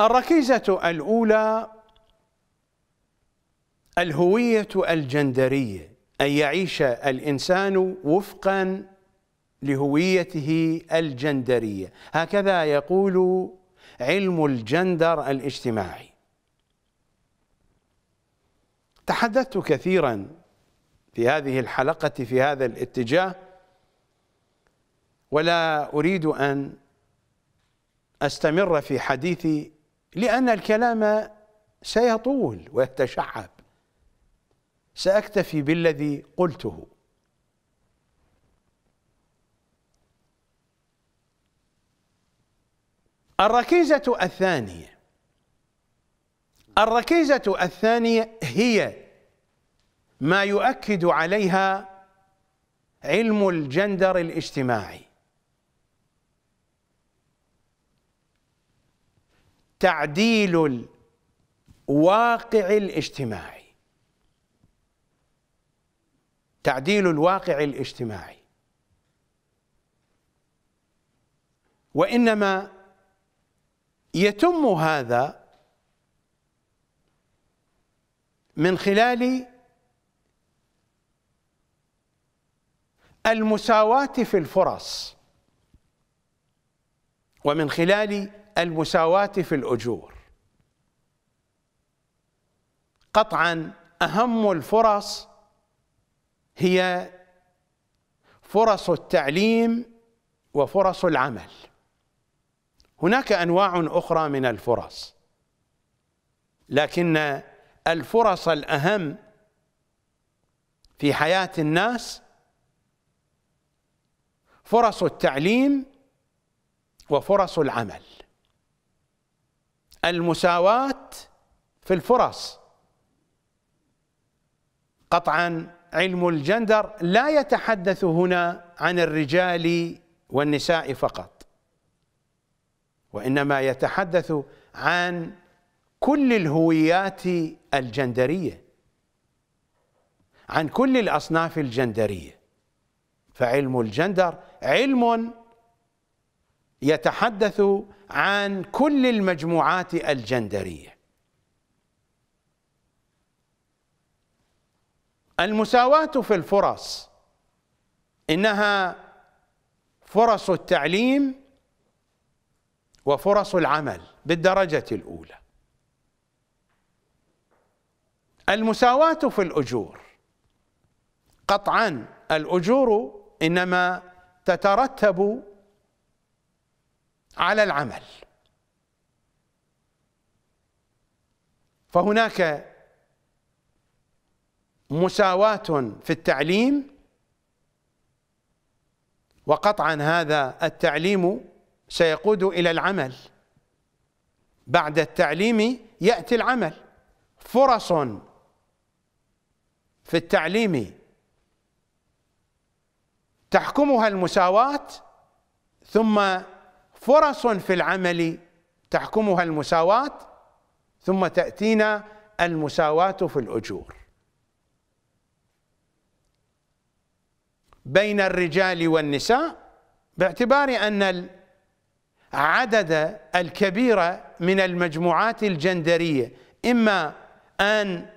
الركيزة الأولى الهوية الجندرية أن يعيش الإنسان وفقا لهويته الجندرية. هكذا يقول علم الجندر الاجتماعي. تحدثت كثيرا في هذه الحلقة في هذا الاتجاه ولا أريد أن أستمر في حديثي لأن الكلام سيطول ويتشعب. سأكتفي بالذي قلته. الركيزة الثانية الركيزة الثانية هي ما يؤكد عليها علم الجندر الاجتماعي. تعديل الواقع الاجتماعي. تعديل الواقع الاجتماعي. وإنما يتم هذا من خلال المساواة في الفرص ومن خلال المساواة في الأجور. قطعا أهم الفرص هي فرص التعليم وفرص العمل. هناك أنواع أخرى من الفرص لكن الفرص الأهم في حياة الناس فرص التعليم وفرص العمل. المساواة في الفرص. قطعا علم الجندر لا يتحدث هنا عن الرجال والنساء فقط وإنما يتحدث عن كل الهويات الجندرية عن كل الأصناف الجندرية. فعلم الجندر علم يتحدث عن كل المجموعات الجندرية. المساواة في الفرص إنها فرص التعليم وفرص العمل بالدرجة الأولى. المساواة في الأجور. قطعا الأجور إنما تترتب على العمل. فهناك مساواة في التعليم وقطعا هذا التعليم سيقود إلى العمل. بعد التعليم يأتي العمل. فرص في التعليم تحكمها المساواة ثم فرص في العمل تحكمها المساواة ثم تأتينا المساواة في الأجور. بين الرجال والنساء باعتبار أن العدد الكبير من المجموعات الجندرية إما أن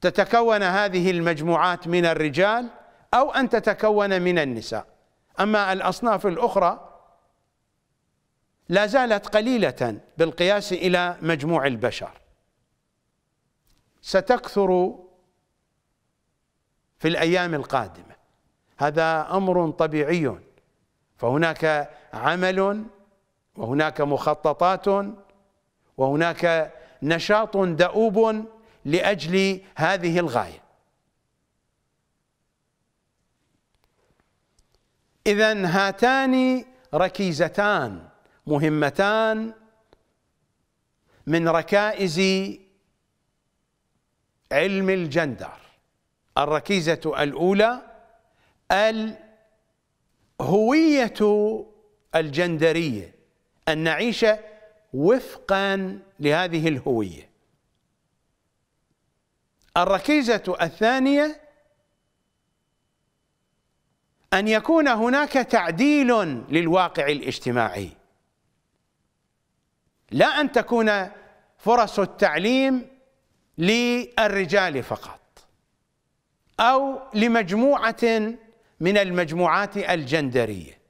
تتكون هذه المجموعات من الرجال أو أن تتكون من النساء. أما الأصناف الأخرى لا زالت قليلة بالقياس إلى مجموع البشر. ستكثر في الأيام القادمة. هذا أمر طبيعي. فهناك عمل وهناك مخططات وهناك نشاط دؤوب لأجل هذه الغاية. اذا هاتان ركيزتان مهمتان من ركائز علم الجندر. الركيزة الأولى الهوية الجندرية أن نعيش وفقا لهذه الهوية. الركيزة الثانية أن يكون هناك تعديل للواقع الاجتماعي. لا أن تكون فرص التعليم للرجال فقط أو لمجموعة من المجموعات الجندرية.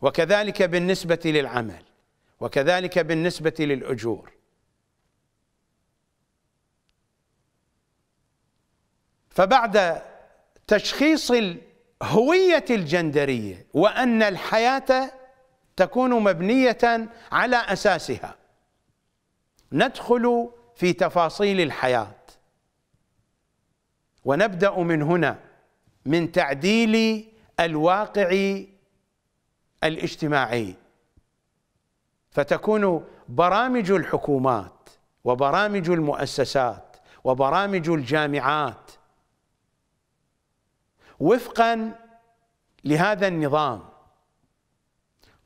وكذلك بالنسبة للعمل وكذلك بالنسبة للأجور. فبعد تشخيص الهويه الجندرية وأن الحياة تكون مبنية على أساسها. ندخل في تفاصيل الحياة. ونبدأ من هنا من تعديل الواقع الاجتماعي. فتكون برامج الحكومات وبرامج المؤسسات وبرامج الجامعات وفقا لهذا النظام.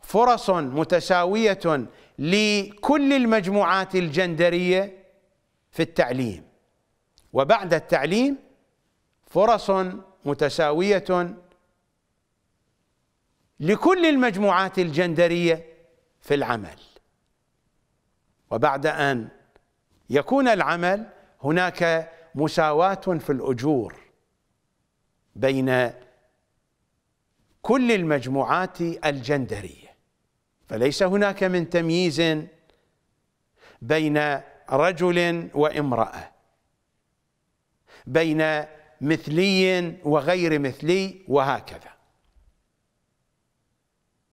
فرص متساوية لكل المجموعات الجندرية في التعليم. وبعد التعليم فرص متساوية لكل المجموعات الجندرية في العمل. وبعد أن يكون العمل هناك مساواة في الأجور. بين كل المجموعات الجندرية. فليس هناك من تمييز بين رجل وامرأة. بين مثلي وغير مثلي وهكذا.